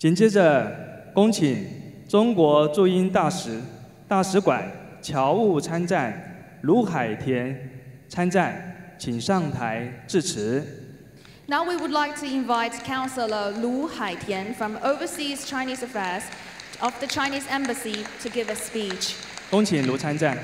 紧接着，恭请中国驻英大使大使馆侨务参赞卢海田参赞，请上台致辞。Now we would like to invite Councillor Lu Haitian from Overseas Chinese Affairs of the Chinese Embassy to give a speech. 恭请卢参赞。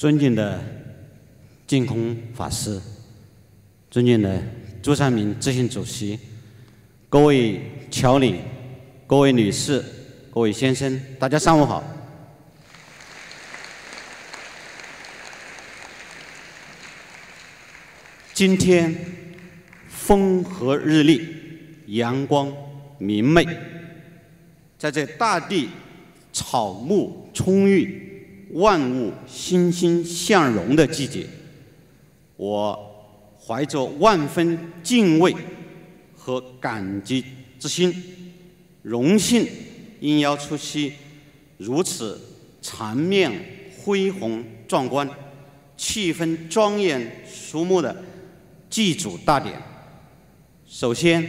尊敬的净空法师，尊敬的朱三明执行主席，各位侨领、各位女士、各位先生，大家上午好。今天风和日丽，阳光明媚，在这大地草木葱郁、万物欣欣向荣的季节，我怀着万分敬畏和感激之心，荣幸应邀出席如此场面恢宏壮观、气氛庄严肃穆的祭祖大典。首先，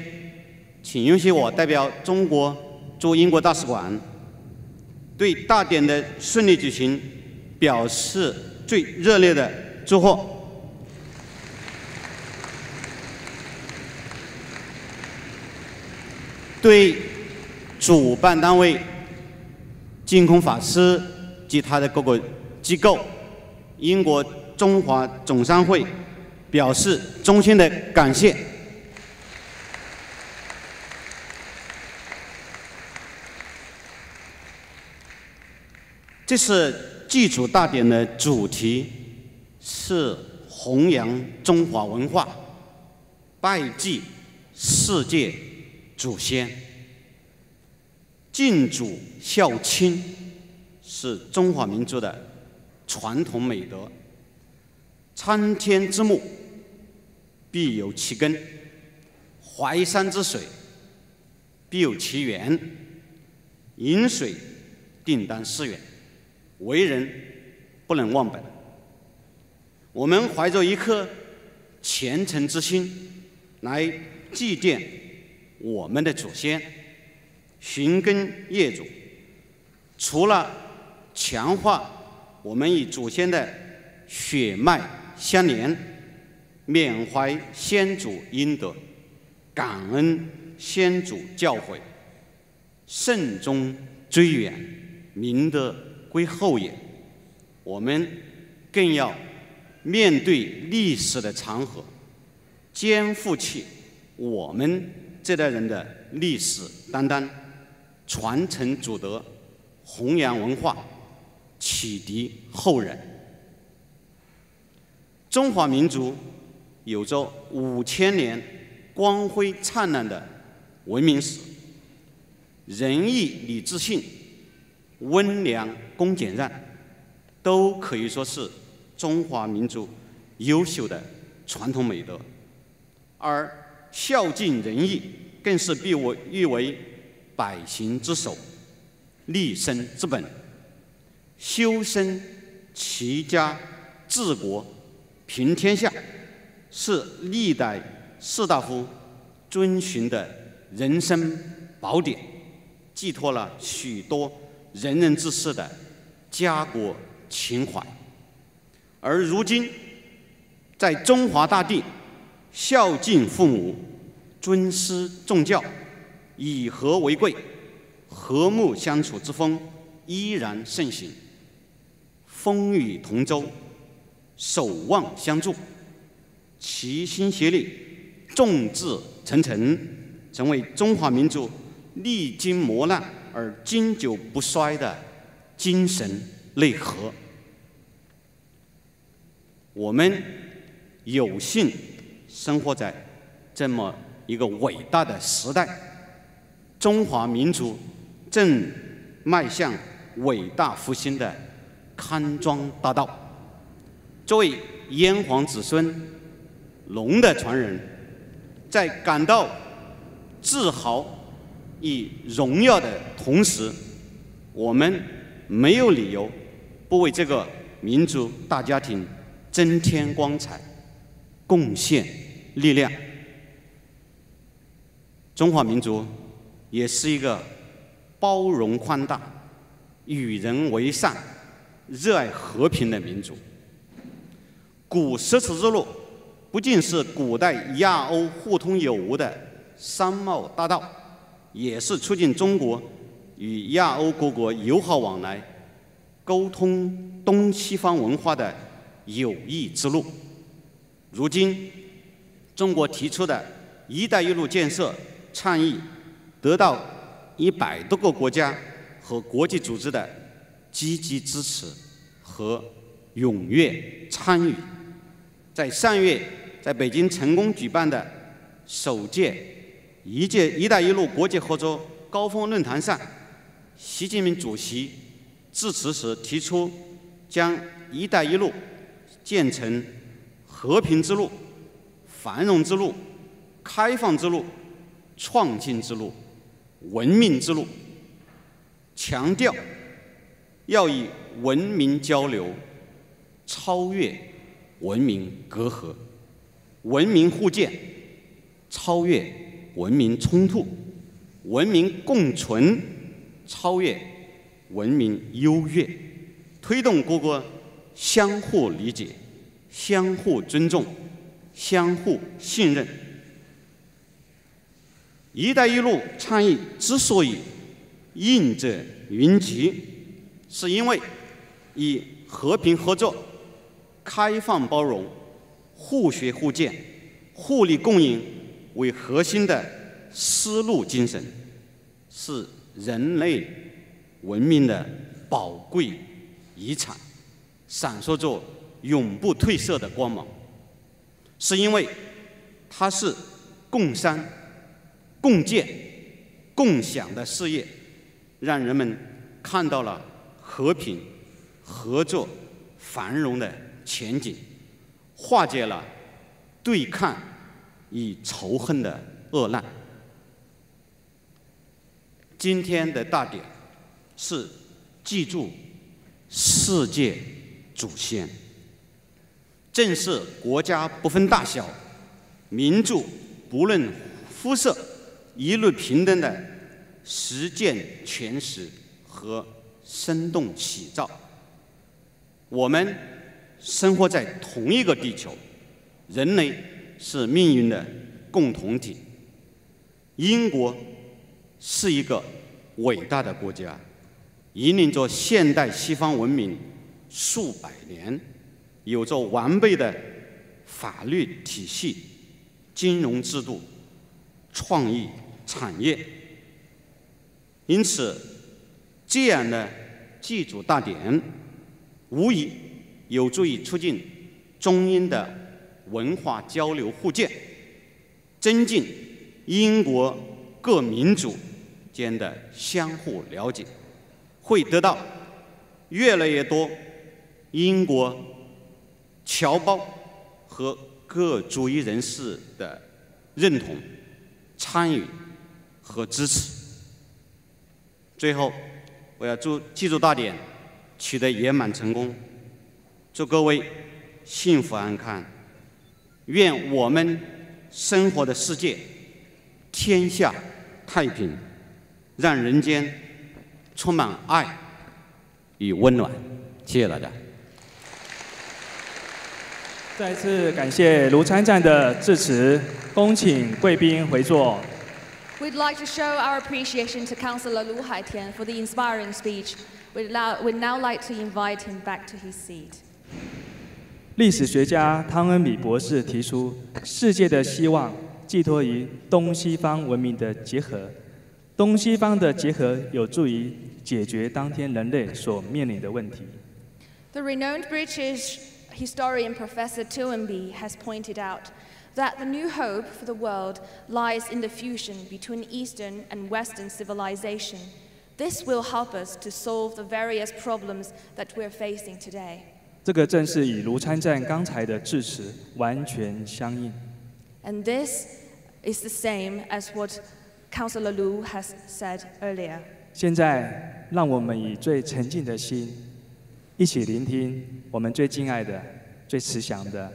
请允许我代表中国驻英国大使馆，对大典的顺利举行表示最热烈的祝贺。对主办单位净空法师及他的各个机构，英国中华总商会表示衷心的感谢。这次祭祖大典的主题是弘扬中华文化，拜祭世界祖先。敬祖孝亲是中华民族的传统美德。苍天之木必有其根，淮山之水必有其源。饮水定当思源。为人不能忘本。我们怀着一颗虔诚之心来祭奠我们的祖先，寻根业祖。除了强化我们与祖先的血脉相连，缅怀先祖英德，感恩先祖教诲，慎终追远，明德。归后也，我们更要面对历史的长河，肩负起我们这代人的历史担当，传承祖德，弘扬文化，启迪后人。中华民族有着五千年光辉灿烂的文明史，仁义礼智信。温良恭俭让，都可以说是中华民族优秀的传统美德，而孝敬仁义更是被我誉为百行之首、立身之本。修身、齐家、治国、平天下，是历代士大夫遵循的人生宝典，寄托了许多。仁人志士的家国情怀，而如今在中华大地，孝敬父母、尊师重教、以和为贵、和睦相处之风依然盛行。风雨同舟，守望相助，齐心协力，众志成城，成为中华民族历经磨难。而经久不衰的精神内核，我们有幸生活在这么一个伟大的时代，中华民族正迈向伟大复兴的康庄大道。作为炎黄子孙、龙的传人，在感到自豪以荣耀的同时，我们没有理由不为这个民族大家庭增添光彩、贡献力量。中华民族也是一个包容宽大、与人为善、热爱和平的民族。古丝绸之路不仅是古代亚欧互通有无的商贸大道，也是促进中国与亚欧各国友好往来、沟通东西方文化的有益之路。如今，中国提出的一带一路建设倡议得到一百多个国家和国际组织的积极支持和踊跃参与。在上月，在北京成功举办的首届一届“一带一路”国际合作高峰论坛上，习近平主席致辞时提出，将“一带一路”建成和平之路、繁荣之路、开放之路、创新之路、文明之路，强调要以文明交流超越。文明隔阂，文明互鉴，超越文明冲突；文明共存，超越文明优越，推动各国相互理解、相互尊重、相互信任。“一带一路”倡议之所以应者云集，是因为以和平合作。开放包容、互学互鉴、互利共赢为核心的丝路精神，是人类文明的宝贵遗产，闪烁着永不褪色的光芒。是因为它是共商、共建、共享的事业，让人们看到了和平、合作、繁荣的。前景，化解了对抗与仇恨的恶难。今天的大典是记住世界祖先，正是国家不分大小、民族不论肤色、一律平等的实践诠释和生动写照。我们。生活在同一个地球，人类是命运的共同体。英国是一个伟大的国家，引领着现代西方文明数百年，有着完备的法律体系、金融制度、创意产业。因此，这样的祭祖大典，无疑。有助于促进中英的文化交流互鉴，增进英国各民族间的相互了解，会得到越来越多英国侨胞和各族裔人士的认同、参与和支持。最后，我要祝祭祖大典取得圆满成功。祝各位幸福安康，愿我们生活的世界天下太平，让人间充满爱与温暖。谢谢大家。再次感谢卢参赞的致辞，恭请贵宾回座。We'd like to show our appreciation to Councillor Lu Haitian for the inspiring speech. We'd now like to invite him back to his seat. 历史学家汤恩比博士提出，世界的希望寄托于东西方文明的结合，东西方的结合有助于解决当天人类所面临的问题。The renowned British historian Professor Toynbee has pointed out that the new hope for the world lies in the fusion between Eastern and Western civilization. This will help us to solve the various problems that we're facing today. 这个正是与卢参赞刚才的致辞完全相应。And this is the same as what Councillor Lu has said earlier. 现在，让我们以最沉静的心，一起聆听我们最敬爱的、最慈祥的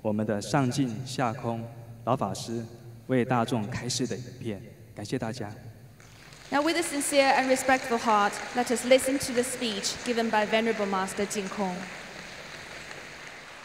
我们的上进下空老法师为大众开示的影片。感谢大家。Now, with a sincere and respectful heart, let us listen to the speech given by Venerable Master Jing Kong.